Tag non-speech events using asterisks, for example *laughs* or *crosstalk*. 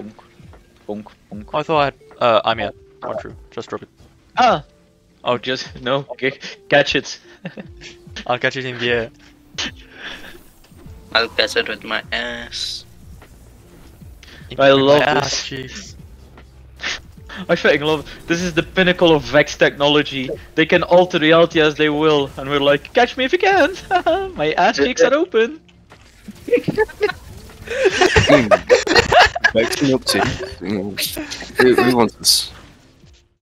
Bonk. Bonk. Bonk. Oh, I thought I had. Uh, I'm yeah. Not true. Just drop it. Ah! Oh, just. No. G- catch *laughs* it. I'll catch it in the air. I'll catch it with my ass. I In my love ass this. cheeks. I fucking love This is the pinnacle of Vex technology. They can alter reality as they will, and we're like, catch me if you can! *laughs* My ass cheeks are open! *laughs* Vexing up to. Who, who wants this?